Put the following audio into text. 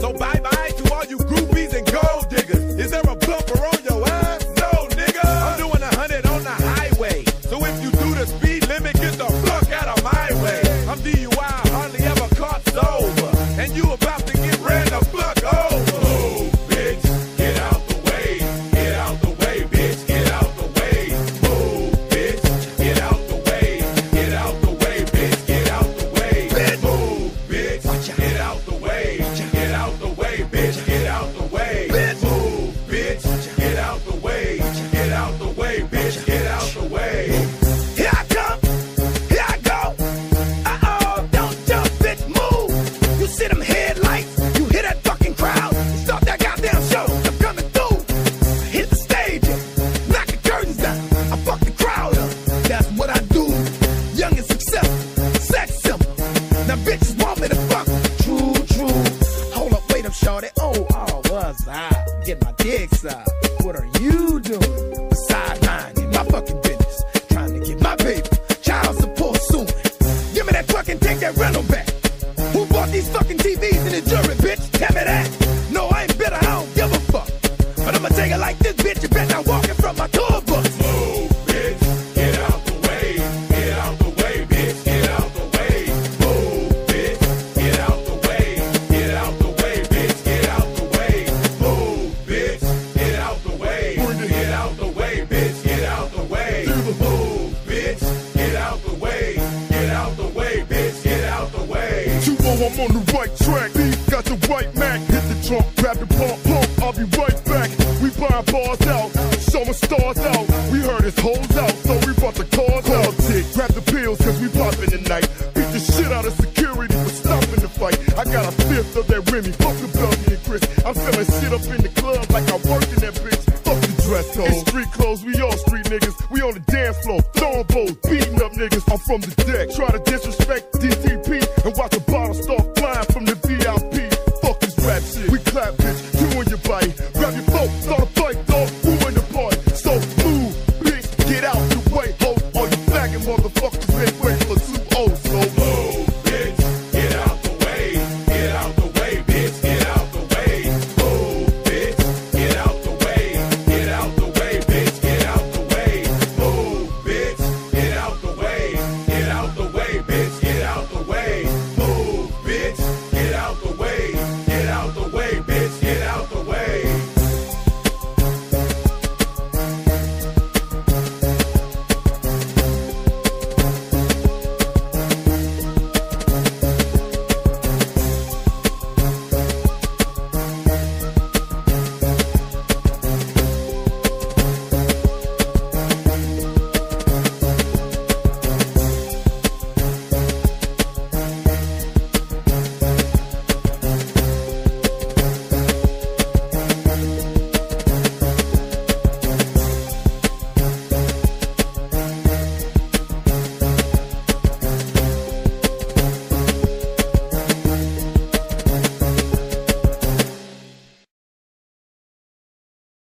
So bye bye to all you groupies and gold diggers. Is there a bumper on your ass? No, nigga. I'm doing a hundred on the highway. So if you do the speed limit, get the fuck out of my way. I'm DUI. get my dicks up. I'm on the right track. These got the right Mac. Hit the trunk, grab the pump, pump. I'll be right back. We buying bars out, showing stars out. We heard his hoes out, so we brought the cars out. Tick, grab the pills, cause we poppin' tonight. Beat the shit out of security for stopping the fight. I got a fifth of that Remy, fuck the Belgian and Chris. I'm selling shit up in the cold, beating up niggas. I'm from the deck. Try to disrespect DTP and watch a bottle start flying from the VIP. Fuck this rap shit. We clap, bitch. You and your body. Grab your phone, start a fight, dog.